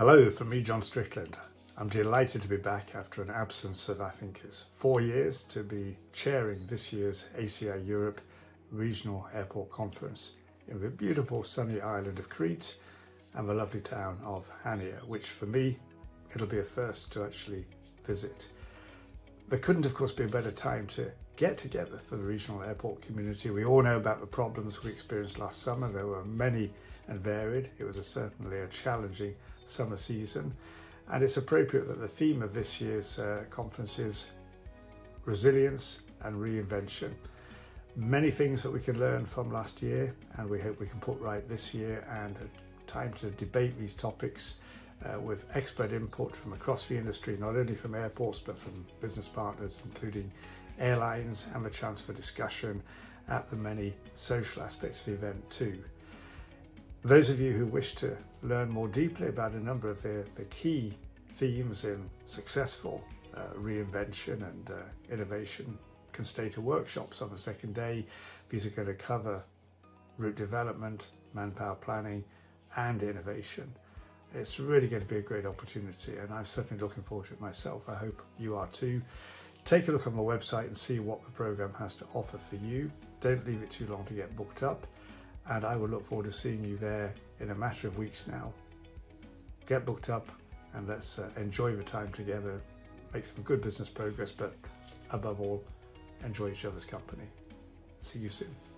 Hello from me, John Strickland. I'm delighted to be back after an absence of, I think, it's four years to be chairing this year's ACI Europe Regional Airport Conference in the beautiful sunny island of Crete and the lovely town of Hania, which for me, it'll be a first to actually visit. There couldn't, of course, be a better time to get together for the regional airport community. We all know about the problems we experienced last summer. There were many and varied. It was a, certainly a challenging summer season. And it's appropriate that the theme of this year's uh, conference is resilience and reinvention. Many things that we can learn from last year, and we hope we can put right this year, and time to debate these topics uh, with expert input from across the industry, not only from airports but from business partners, including airlines, and the chance for discussion at the many social aspects of the event too. Those of you who wish to learn more deeply about a number of the, the key themes in successful uh, reinvention and uh, innovation can stay to workshops on the second day. These are going to cover route development, manpower planning, and innovation. It's really going to be a great opportunity, and I'm certainly looking forward to it myself. I hope you are too. Take a look on the website and see what the program has to offer for you. Don't leave it too long to get booked up and I will look forward to seeing you there in a matter of weeks now. Get booked up and let's uh, enjoy the time together, make some good business progress, but above all, enjoy each other's company. See you soon.